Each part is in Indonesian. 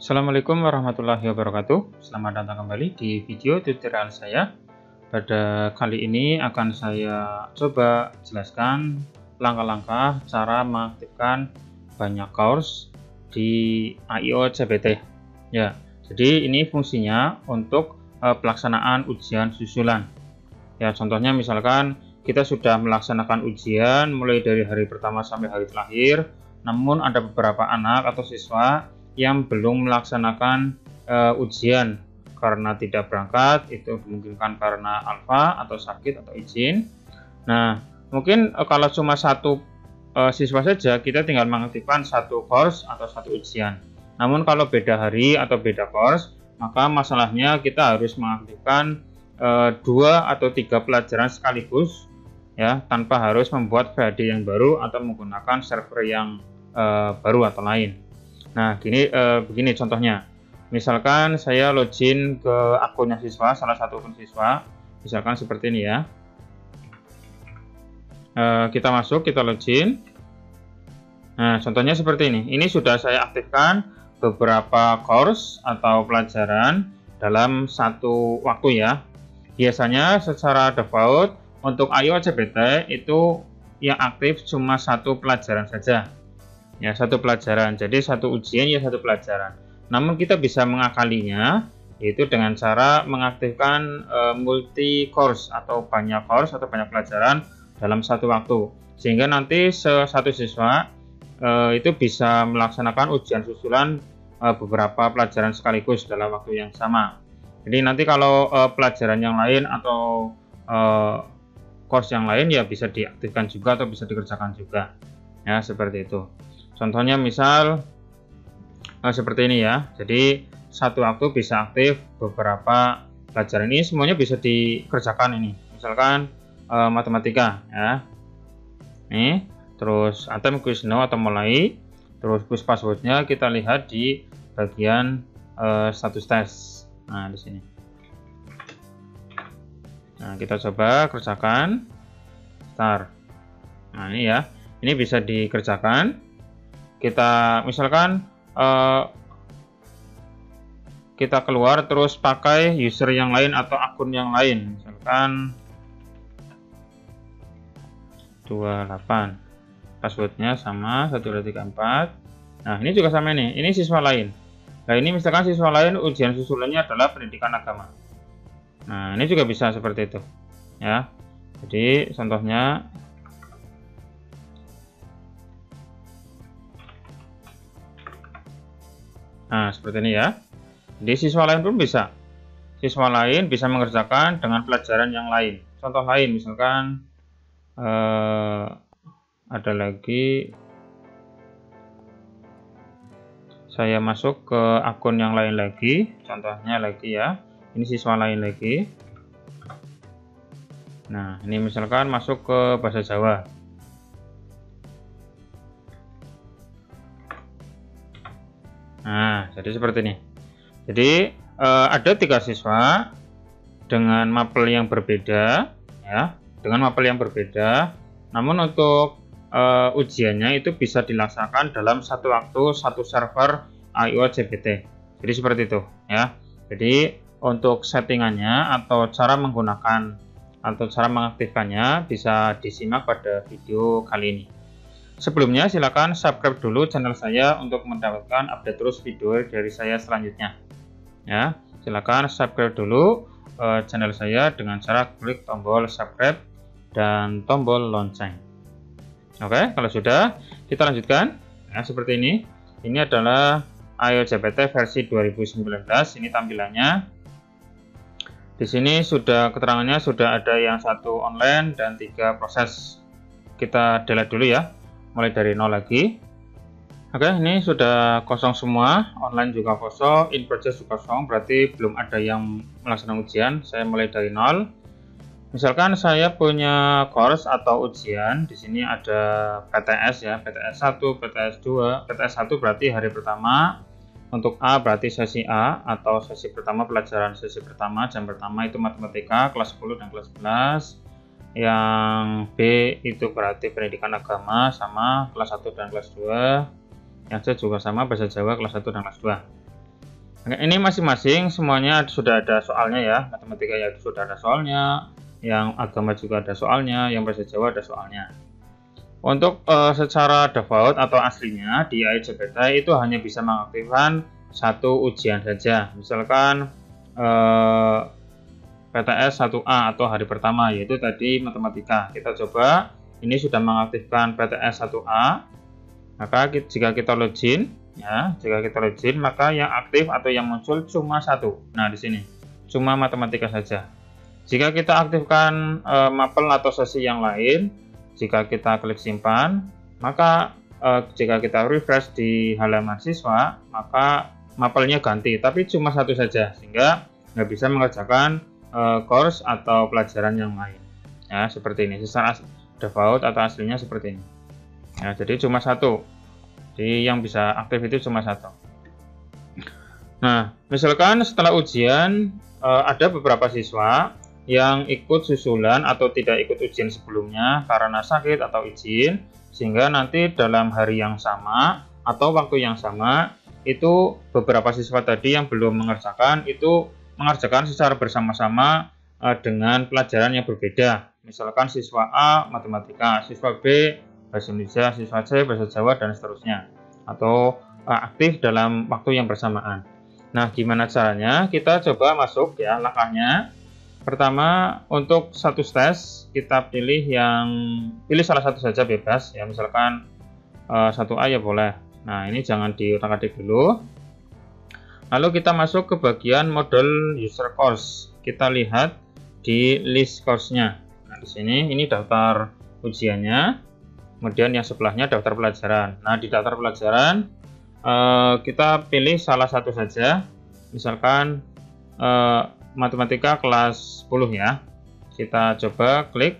Assalamualaikum warahmatullahi wabarakatuh. Selamat datang kembali di video tutorial saya. Pada kali ini akan saya coba jelaskan langkah-langkah cara mengaktifkan banyak course di AIO CBT Ya, jadi ini fungsinya untuk uh, pelaksanaan ujian susulan. Ya, contohnya misalkan kita sudah melaksanakan ujian mulai dari hari pertama sampai hari terakhir namun ada beberapa anak atau siswa yang belum melaksanakan uh, ujian karena tidak berangkat itu dimungkinkan karena alfa atau sakit atau izin. Nah, mungkin uh, kalau cuma satu uh, siswa saja kita tinggal mengaktifkan satu course atau satu ujian. Namun kalau beda hari atau beda course, maka masalahnya kita harus mengaktifkan uh, dua atau tiga pelajaran sekaligus ya tanpa harus membuat VAD yang baru atau menggunakan server yang uh, baru atau lain. Nah, gini uh, begini contohnya. Misalkan saya login ke akunnya siswa, salah satu akun siswa, misalkan seperti ini ya. Uh, kita masuk, kita login. Nah, contohnya seperti ini. Ini sudah saya aktifkan beberapa course atau pelajaran dalam satu waktu ya. Biasanya secara default untuk IOCBT itu yang aktif cuma satu pelajaran saja ya satu pelajaran. Jadi satu ujian ya satu pelajaran. Namun kita bisa mengakalinya yaitu dengan cara mengaktifkan e, multi course atau banyak course atau banyak pelajaran dalam satu waktu. Sehingga nanti satu siswa e, itu bisa melaksanakan ujian susulan e, beberapa pelajaran sekaligus dalam waktu yang sama. Jadi nanti kalau e, pelajaran yang lain atau e, course yang lain ya bisa diaktifkan juga atau bisa dikerjakan juga. Ya seperti itu Contohnya misal seperti ini ya. Jadi satu waktu bisa aktif beberapa pelajaran ini semuanya bisa dikerjakan ini. Misalkan uh, matematika ya. Nih, terus atom quiz no atau mulai. Terus push passwordnya kita lihat di bagian uh, status tes. Nah, di sini. Nah, kita coba kerjakan. Start. Nah, ini ya. Ini bisa dikerjakan kita misalkan uh, kita keluar terus pakai user yang lain atau akun yang lain. Misalkan 28 passwordnya sama 1234 nah ini juga sama ini. Ini siswa lain. Nah ini misalkan siswa lain ujian susulannya adalah pendidikan agama. Nah ini juga bisa seperti itu ya. Jadi contohnya Nah, seperti ini ya. Di siswa lain pun bisa. Siswa lain bisa mengerjakan dengan pelajaran yang lain. Contoh lain, misalkan eh, ada lagi saya masuk ke akun yang lain lagi. Contohnya lagi ya. Ini siswa lain lagi. Nah, ini misalkan masuk ke bahasa Jawa. Nah, jadi seperti ini. Jadi eh, ada tiga siswa dengan mapel yang berbeda, ya, dengan mapel yang berbeda. Namun untuk eh, ujiannya itu bisa dilaksanakan dalam satu waktu satu server AIO CBT. Jadi seperti itu, ya. Jadi untuk settingannya atau cara menggunakan atau cara mengaktifkannya bisa disimak pada video kali ini. Sebelumnya silakan subscribe dulu channel saya untuk mendapatkan update terus video dari saya selanjutnya. Ya, silakan subscribe dulu uh, channel saya dengan cara klik tombol subscribe dan tombol lonceng. Oke, kalau sudah kita lanjutkan. Ya, seperti ini. Ini adalah IOJPT versi 2019. Ini tampilannya. Di sini sudah keterangannya sudah ada yang satu online dan tiga proses. Kita delete dulu ya mulai dari nol lagi. Oke ini sudah kosong semua. Online juga kosong in progress juga kosong. Berarti belum ada yang melaksanakan ujian. Saya mulai dari nol. Misalkan saya punya course atau ujian di sini ada PTS ya. PTS 1 PTS 2 PTS 1 berarti hari pertama. Untuk A berarti sesi A atau sesi pertama pelajaran sesi pertama jam pertama itu matematika kelas 10 dan kelas 11 yang B itu berarti pendidikan agama sama kelas 1 dan kelas 2 yang C juga sama bahasa Jawa kelas 1 dan kelas 2 ini masing-masing semuanya sudah ada soalnya ya. Matematika ya sudah ada soalnya yang agama juga ada soalnya yang bahasa Jawa ada soalnya. Untuk uh, secara default atau aslinya di IJBT itu hanya bisa mengaktifkan satu ujian saja. Misalkan uh, PTS 1A atau hari pertama yaitu tadi matematika. Kita coba ini sudah mengaktifkan PTS 1A maka jika kita login ya jika kita login maka yang aktif atau yang muncul cuma satu. Nah di sini. Cuma matematika saja. Jika kita aktifkan e, mapel atau sesi yang lain jika kita klik simpan maka e, jika kita refresh di halaman siswa maka mapelnya ganti. Tapi cuma satu saja sehingga nggak bisa mengerjakan e, course atau pelajaran yang lain. Ya seperti ini. Secara default atau aslinya seperti ini. Ya jadi cuma satu. Jadi yang bisa aktif itu cuma satu. Nah, misalkan setelah ujian eh, ada beberapa siswa yang ikut susulan atau tidak ikut ujian sebelumnya karena sakit atau izin, sehingga nanti dalam hari yang sama atau waktu yang sama itu beberapa siswa tadi yang belum mengerjakan itu mengerjakan secara bersama-sama eh, dengan pelajaran yang berbeda. Misalkan siswa A matematika, siswa B bahasa Indonesia, siswa C, bahasa Jawa, dan seterusnya. Atau uh, aktif dalam waktu yang bersamaan. Nah, gimana caranya? Kita coba masuk ya langkahnya. Pertama, untuk satu tes, kita pilih yang pilih salah satu saja bebas ya, misalkan uh, satu A ya boleh. Nah, ini jangan diutak-atik dulu. Lalu kita masuk ke bagian model user course. Kita lihat di list course-nya. Nah, di sini ini daftar ujiannya kemudian yang sebelahnya daftar pelajaran. Nah, di daftar pelajaran eh, kita pilih salah satu saja, misalkan eh, matematika kelas 10 ya. Kita coba klik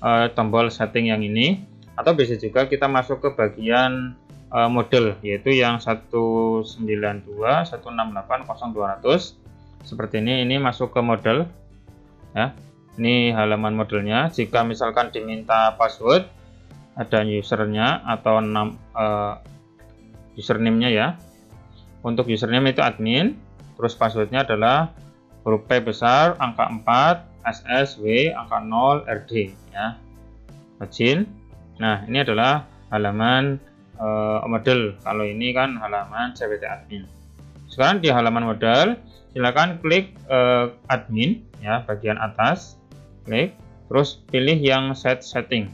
eh, tombol setting yang ini, atau bisa juga kita masuk ke bagian eh, model, yaitu yang 192 168 0200 seperti ini. Ini masuk ke model, ya. Ini halaman modelnya. Jika misalkan diminta password, ada usernya atau uh, username-nya ya. Untuk username itu admin, terus passwordnya adalah huruf P besar, angka 4, SS, W, angka 0, RD ya. Login. Nah, ini adalah halaman uh, model. Kalau ini kan halaman CPT admin. Sekarang di halaman model, silakan klik uh, admin ya, bagian atas. Klik, terus pilih yang set setting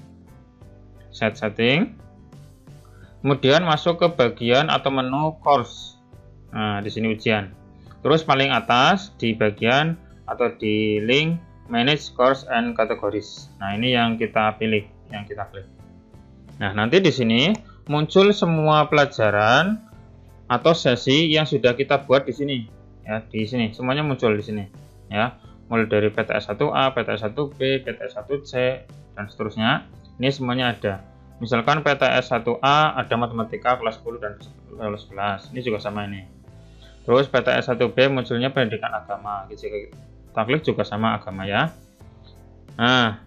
set setting kemudian masuk ke bagian atau menu course nah di sini ujian terus paling atas di bagian atau di link manage course and categories nah ini yang kita pilih yang kita klik nah nanti di sini muncul semua pelajaran atau sesi yang sudah kita buat di sini. Ya di sini. Semuanya muncul di sini. Ya mulai dari PTS 1A, PTS 1B, PTS 1C dan seterusnya. Ini semuanya ada. Misalkan PTS 1A ada matematika kelas 10 dan kelas 11 ini juga sama ini. Terus PTS 1B munculnya pendidikan agama. Kita klik juga sama agama ya. Nah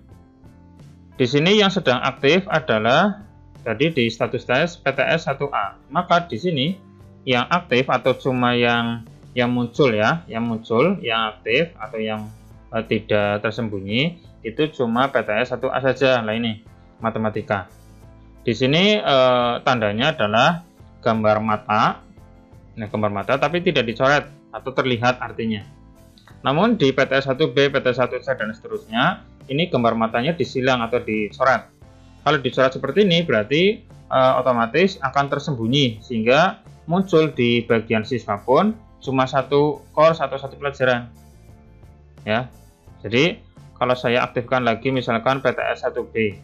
di sini yang sedang aktif adalah tadi di status tes PTS 1A maka di sini yang aktif atau cuma yang yang muncul ya yang muncul yang aktif atau yang uh, tidak tersembunyi itu cuma PTS 1A saja lah ini matematika di sini eh, tandanya adalah gambar mata, nah gambar mata tapi tidak dicoret atau terlihat artinya. Namun di PTS 1B, PTS 1C dan seterusnya, ini gambar matanya disilang atau dicoret. Kalau dicoret seperti ini berarti eh, otomatis akan tersembunyi sehingga muncul di bagian siswa pun cuma satu course atau satu pelajaran. Ya. Jadi kalau saya aktifkan lagi misalkan PTS 1B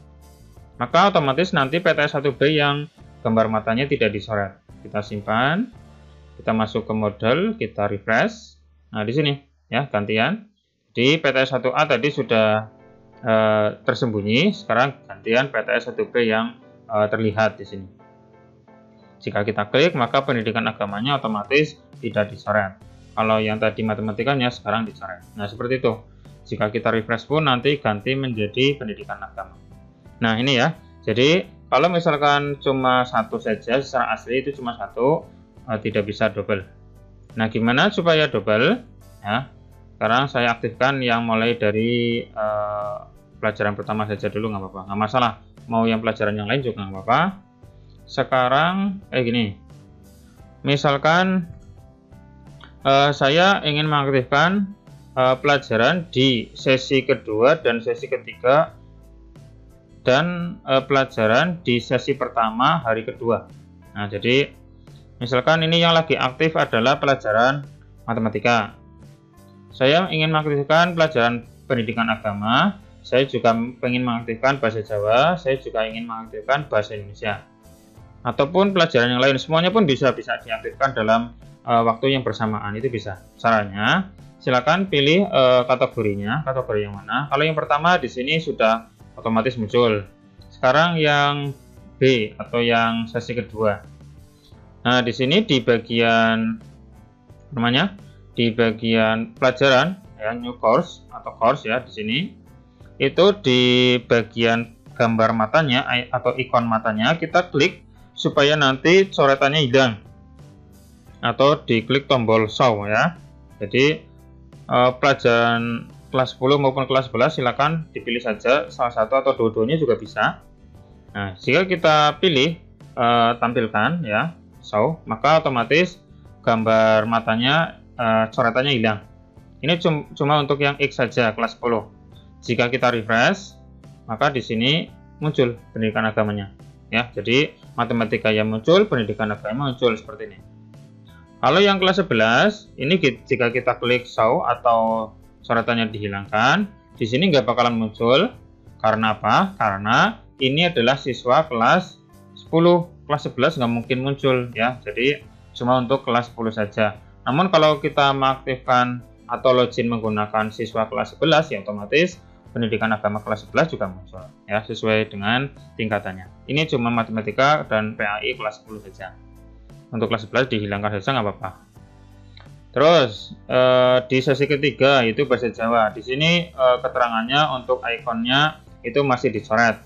maka otomatis nanti PTS 1B yang gambar matanya tidak disoret. Kita simpan, kita masuk ke model, kita refresh. Nah, di sini ya gantian. Di PTS 1A tadi sudah e, tersembunyi, sekarang gantian PTS 1B yang e, terlihat di sini. Jika kita klik, maka pendidikan agamanya otomatis tidak disoret. Kalau yang tadi matematikanya sekarang dicoret. Nah, seperti itu. Jika kita refresh pun nanti ganti menjadi pendidikan agama. Nah ini ya, jadi kalau misalkan cuma satu saja secara asli itu cuma satu, uh, tidak bisa double. Nah, gimana supaya double? Ya, sekarang saya aktifkan yang mulai dari uh, pelajaran pertama saja dulu nggak apa-apa, nggak masalah. Mau yang pelajaran yang lain juga nggak apa-apa. Sekarang, eh gini, misalkan uh, saya ingin mengaktifkan uh, pelajaran di sesi kedua dan sesi ketiga dan uh, pelajaran di sesi pertama hari kedua. Nah, jadi misalkan ini yang lagi aktif adalah pelajaran matematika. Saya ingin mengaktifkan pelajaran pendidikan agama, saya juga ingin mengaktifkan bahasa Jawa, saya juga ingin mengaktifkan bahasa Indonesia. Ataupun pelajaran yang lain, semuanya pun bisa bisa diaktifkan dalam uh, waktu yang bersamaan, itu bisa. Caranya, silakan pilih uh, kategorinya, kategori yang mana. Kalau yang pertama di sini sudah otomatis muncul. Sekarang yang B atau yang sesi kedua. Nah, di sini di bagian namanya di bagian pelajaran ya new course atau course ya di sini itu di bagian gambar matanya atau ikon matanya kita klik supaya nanti coretannya hilang. Atau diklik tombol show ya. Jadi eh, pelajaran kelas 10 maupun kelas 11 silakan dipilih saja. Salah satu atau dua-duanya juga bisa. Nah jika kita pilih uh, tampilkan ya show maka otomatis gambar matanya uh, coretannya hilang. Ini cuma untuk yang X saja kelas 10 jika kita refresh maka di sini muncul pendidikan agamanya ya jadi matematika yang muncul pendidikan agama muncul seperti ini kalau yang kelas 11 ini jika kita klik show atau coretannya dihilangkan, di sini nggak bakalan muncul. Karena apa? Karena ini adalah siswa kelas 10, kelas 11 nggak mungkin muncul ya. Jadi cuma untuk kelas 10 saja. Namun kalau kita mengaktifkan atau login menggunakan siswa kelas 11 ya otomatis pendidikan agama kelas 11 juga muncul ya sesuai dengan tingkatannya. Ini cuma matematika dan PAI kelas 10 saja. Untuk kelas 11 dihilangkan saja nggak apa-apa. Terus eh, di sesi ketiga itu bahasa Jawa. Di sini eh, keterangannya untuk ikonnya itu masih dicoret.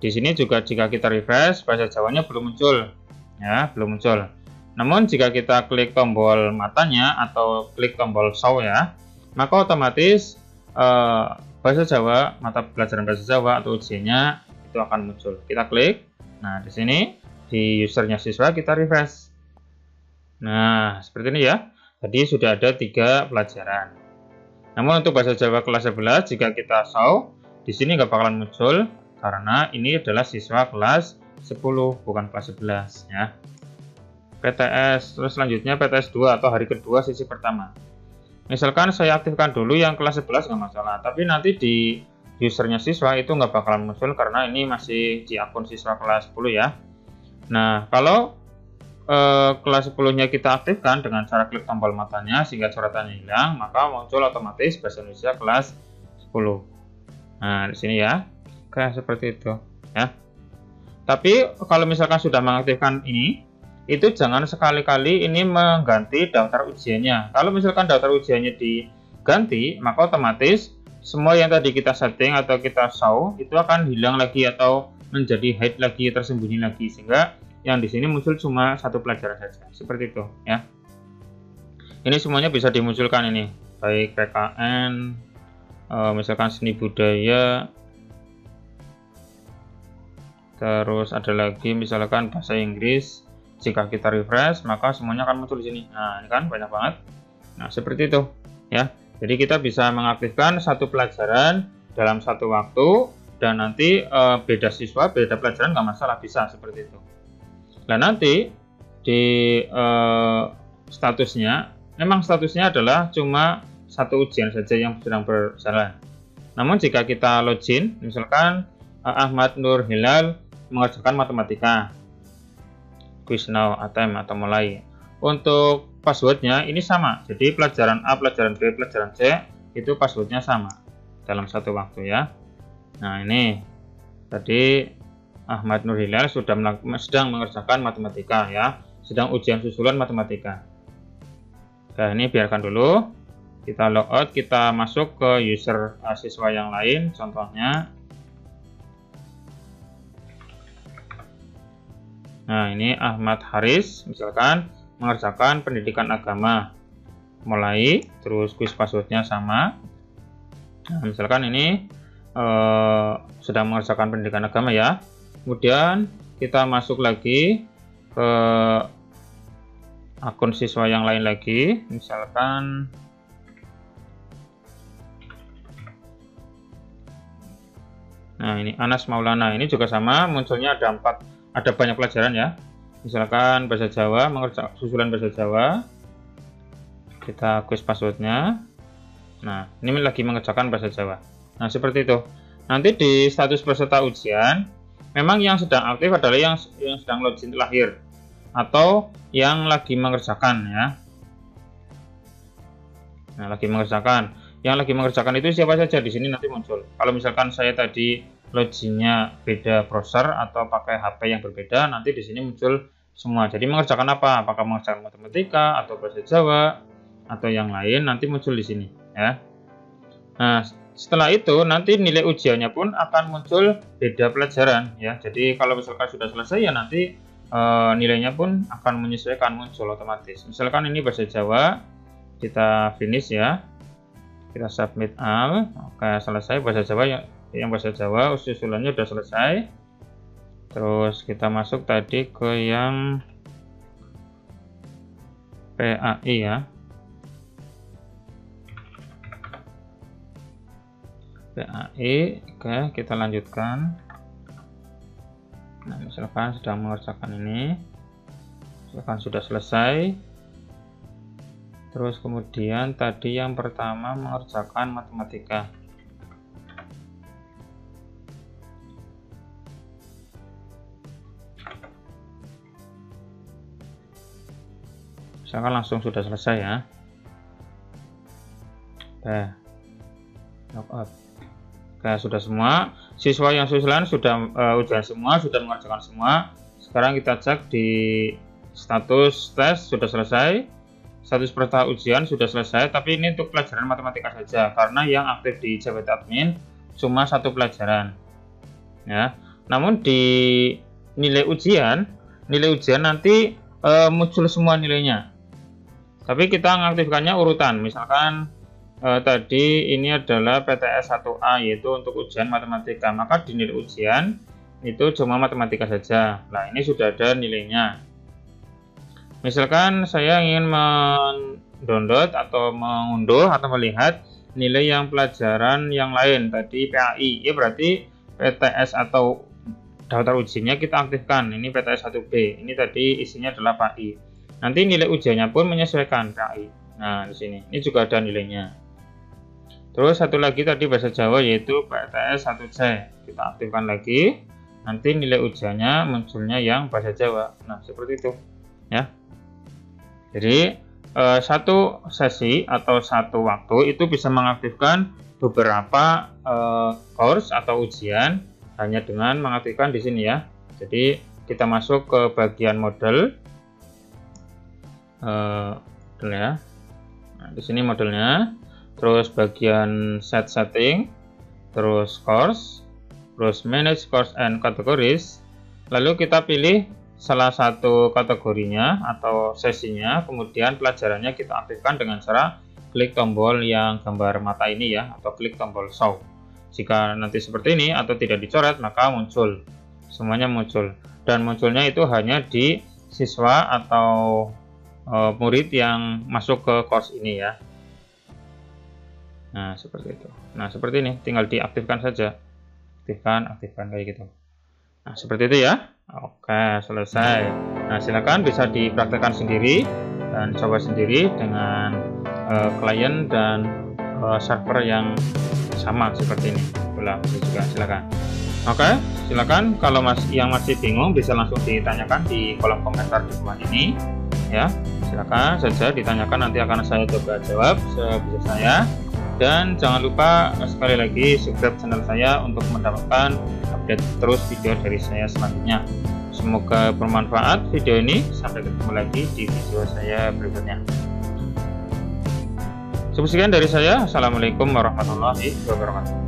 Di sini juga jika kita refresh bahasa Jawanya belum muncul, ya belum muncul. Namun jika kita klik tombol matanya atau klik tombol show ya, maka otomatis eh, bahasa Jawa mata pelajaran bahasa Jawa atau ujiannya itu akan muncul. Kita klik. Nah di sini di usernya siswa kita refresh. Nah seperti ini ya. Jadi sudah ada tiga pelajaran. Namun untuk bahasa Jawa kelas 11 jika kita show di sini nggak bakalan muncul karena ini adalah siswa kelas 10 bukan kelas 11 ya. PTS terus selanjutnya PTS 2 atau hari kedua sisi pertama. Misalkan saya aktifkan dulu yang kelas 11 nggak masalah, tapi nanti di usernya siswa itu nggak bakalan muncul karena ini masih di akun siswa kelas 10 ya. Nah, kalau eh, kelas 10-nya kita aktifkan dengan cara klik tombol matanya sehingga coretannya hilang, maka muncul otomatis bahasa Indonesia kelas 10. Nah, di sini ya. Kayak seperti itu, ya. Tapi kalau misalkan sudah mengaktifkan ini, itu jangan sekali-kali ini mengganti daftar ujiannya. Kalau misalkan daftar ujiannya diganti, maka otomatis semua yang tadi kita setting atau kita show itu akan hilang lagi atau menjadi hide lagi tersembunyi lagi. Sehingga yang di sini muncul cuma satu pelajaran saja. Seperti itu ya. Ini semuanya bisa dimunculkan ini. Baik PKN eh, misalkan seni budaya. Terus ada lagi misalkan bahasa Inggris jika kita refresh maka semuanya akan muncul di sini. Nah ini kan banyak banget. Nah seperti itu ya. Jadi kita bisa mengaktifkan satu pelajaran dalam satu waktu dan nanti e, beda siswa beda pelajaran nggak masalah bisa seperti itu. Nah nanti di uh, statusnya, memang statusnya adalah cuma satu ujian saja yang sedang berjalan. Namun jika kita login, misalkan uh, Ahmad Nur Hilal mengerjakan matematika, quiz now, atm atau mulai. Untuk passwordnya ini sama, jadi pelajaran A, pelajaran B, pelajaran C itu passwordnya sama dalam satu waktu ya. Nah ini tadi Ahmad Nur Hilal sudah sedang mengerjakan matematika ya, sedang ujian susulan matematika. Nah, ini biarkan dulu. Kita logout, kita masuk ke user uh, siswa yang lain, contohnya. Nah, ini Ahmad Haris, misalkan mengerjakan pendidikan agama. mulai terus quiz passwordnya sama. Nah, misalkan ini eh, sedang mengerjakan pendidikan agama ya. Kemudian kita masuk lagi ke akun siswa yang lain lagi. Misalkan Nah, ini Anas Maulana. Ini juga sama, munculnya ada empat, ada banyak pelajaran ya. Misalkan bahasa Jawa, mengerjakan susulan bahasa Jawa. Kita quiz passwordnya. Nah, ini lagi mengerjakan bahasa Jawa. Nah, seperti itu. Nanti di status peserta ujian, memang yang sedang aktif adalah yang yang sedang login lahir atau yang lagi mengerjakan ya. Nah, lagi mengerjakan yang lagi mengerjakan itu siapa saja di sini nanti muncul. Kalau misalkan saya tadi loginnya beda browser atau pakai HP yang berbeda, nanti di sini muncul semua. Jadi mengerjakan apa? Apakah mengerjakan matematika atau bahasa Jawa atau yang lain nanti muncul di sini ya. Nah, setelah itu nanti nilai ujiannya pun akan muncul beda pelajaran ya. Jadi kalau misalkan sudah selesai ya nanti e, nilainya pun akan menyesuaikan muncul otomatis. Misalkan ini bahasa Jawa, kita finish ya kita submit al oke selesai bahasa Jawa yang, yang bahasa Jawa susulannya sudah selesai. Terus kita masuk tadi ke yang PAI ya. PAI oke kita lanjutkan. Nah misalkan sedang mengerjakan ini. Misalkan sudah selesai. Terus kemudian tadi yang pertama mengerjakan matematika. Misalkan langsung sudah selesai ya. Oke. Log Oke, sudah semua. Siswa yang susulan sudah uh, ujian semua, sudah mengerjakan semua. Sekarang kita cek di status tes sudah selesai status peserta ujian sudah selesai, tapi ini untuk pelajaran matematika saja, karena yang aktif di Jabat Admin cuma satu pelajaran. Ya, namun di nilai ujian, nilai ujian nanti e, muncul semua nilainya. Tapi kita mengaktifkannya urutan, misalkan e, tadi ini adalah PTS 1A yaitu untuk ujian matematika, maka di nilai ujian itu cuma matematika saja. Nah, ini sudah ada nilainya. Misalkan saya ingin mendownload atau mengunduh atau melihat nilai yang pelajaran yang lain tadi PAI, ya berarti PTS atau daftar ujiannya kita aktifkan. Ini PTS 1B. Ini tadi isinya adalah PAI. Nanti nilai ujiannya pun menyesuaikan PAI. Nah, di sini. Ini juga ada nilainya. Terus satu lagi tadi bahasa Jawa yaitu PTS 1C. Kita aktifkan lagi. Nanti nilai ujiannya munculnya yang bahasa Jawa. Nah, seperti itu. Ya. Jadi eh, satu sesi atau satu waktu itu bisa mengaktifkan beberapa eh, course atau ujian hanya dengan mengaktifkan di sini ya. Jadi kita masuk ke bagian model, model ya. Nah, di sini modelnya, terus bagian set setting, terus course, terus manage course and categories. Lalu kita pilih salah satu kategorinya atau sesinya, kemudian pelajarannya kita aktifkan dengan cara klik tombol yang gambar mata ini ya, atau klik tombol show. Jika nanti seperti ini atau tidak dicoret, maka muncul. Semuanya muncul. Dan munculnya itu hanya di siswa atau e, murid yang masuk ke course ini ya. Nah, seperti itu. Nah, seperti ini, tinggal diaktifkan saja. Aktifkan, aktifkan kayak gitu. Nah, seperti itu ya. Oke, selesai. Nah, silakan bisa dipraktekkan sendiri dan coba sendiri dengan uh, klien dan uh, server yang sama seperti ini. Boleh juga silakan. Oke, silakan kalau mas yang masih bingung bisa langsung ditanyakan di kolom komentar di bawah ini. Ya, silakan saja ditanyakan nanti akan saya coba jawab sebisa saya. Dan jangan lupa sekali lagi subscribe channel saya untuk mendapatkan update terus video dari saya selanjutnya. Semoga bermanfaat video ini. Sampai ketemu lagi di video saya berikutnya. Sekian dari saya. Assalamualaikum warahmatullahi wabarakatuh.